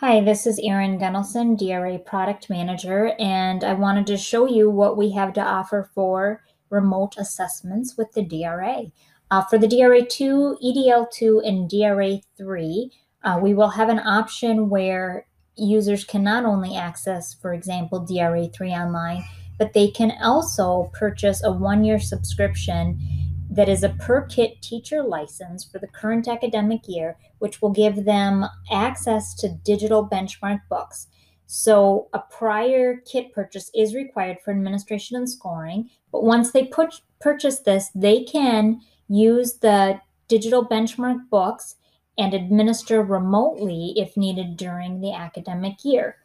Hi, this is Erin Gunelson, DRA Product Manager, and I wanted to show you what we have to offer for remote assessments with the DRA. Uh, for the DRA2, EDL2, and DRA3, uh, we will have an option where users can not only access, for example, DRA3 online, but they can also purchase a one year subscription that is a per kit teacher license for the current academic year, which will give them access to digital benchmark books. So, a prior kit purchase is required for administration and scoring, but once they put, purchase this, they can use the digital benchmark books and administer remotely if needed during the academic year.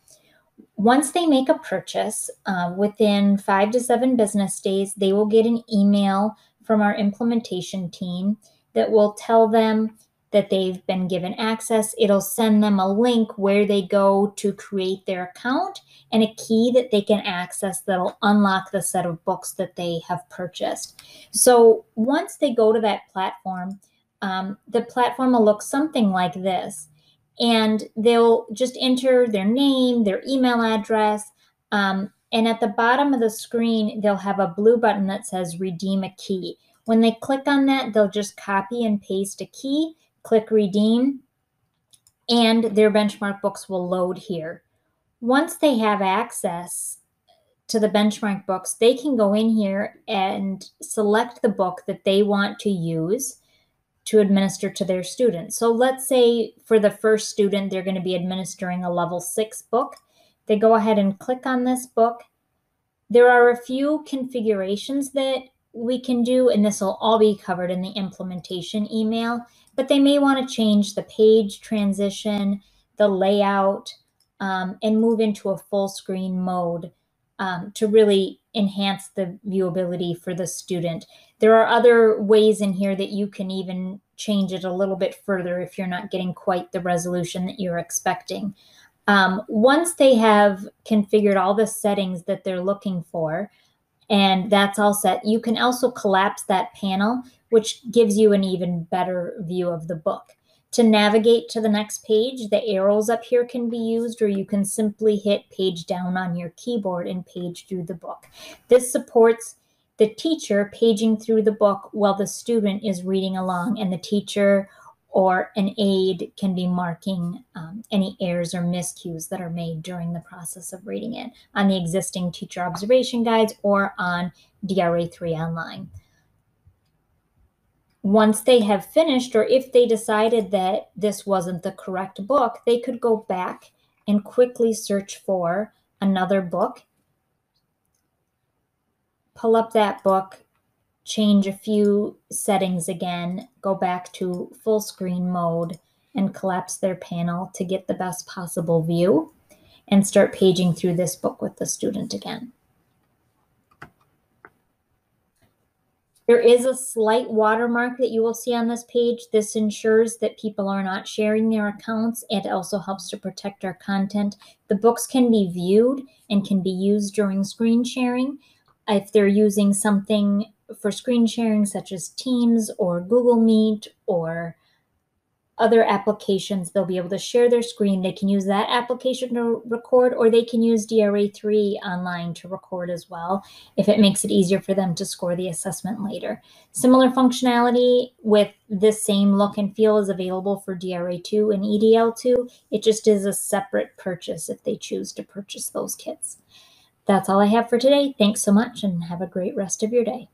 Once they make a purchase, uh, within five to seven business days, they will get an email from our implementation team that will tell them that they've been given access. It'll send them a link where they go to create their account and a key that they can access that'll unlock the set of books that they have purchased. So once they go to that platform, um, the platform will look something like this. And they'll just enter their name, their email address, um, and at the bottom of the screen, they'll have a blue button that says redeem a key. When they click on that, they'll just copy and paste a key, click redeem, and their benchmark books will load here. Once they have access to the benchmark books, they can go in here and select the book that they want to use to administer to their students. So let's say for the first student, they're going to be administering a level six book. They go ahead and click on this book. There are a few configurations that we can do, and this will all be covered in the implementation email, but they may want to change the page transition, the layout, um, and move into a full screen mode um, to really enhance the viewability for the student. There are other ways in here that you can even change it a little bit further if you're not getting quite the resolution that you're expecting. Um, once they have configured all the settings that they're looking for, and that's all set, you can also collapse that panel, which gives you an even better view of the book. To navigate to the next page, the arrows up here can be used, or you can simply hit page down on your keyboard and page through the book. This supports the teacher paging through the book while the student is reading along, and the teacher or an aide can be marking um, any errors or miscues that are made during the process of reading it on the existing teacher observation guides or on DRA3 online. Once they have finished, or if they decided that this wasn't the correct book, they could go back and quickly search for another book, pull up that book, change a few settings again, go back to full screen mode, and collapse their panel to get the best possible view and start paging through this book with the student again. There is a slight watermark that you will see on this page. This ensures that people are not sharing their accounts It also helps to protect our content. The books can be viewed and can be used during screen sharing. If they're using something for screen sharing, such as Teams or Google Meet or other applications, they'll be able to share their screen. They can use that application to record, or they can use DRA3 online to record as well if it makes it easier for them to score the assessment later. Similar functionality with this same look and feel is available for DRA2 and EDL2. It just is a separate purchase if they choose to purchase those kits. That's all I have for today. Thanks so much and have a great rest of your day.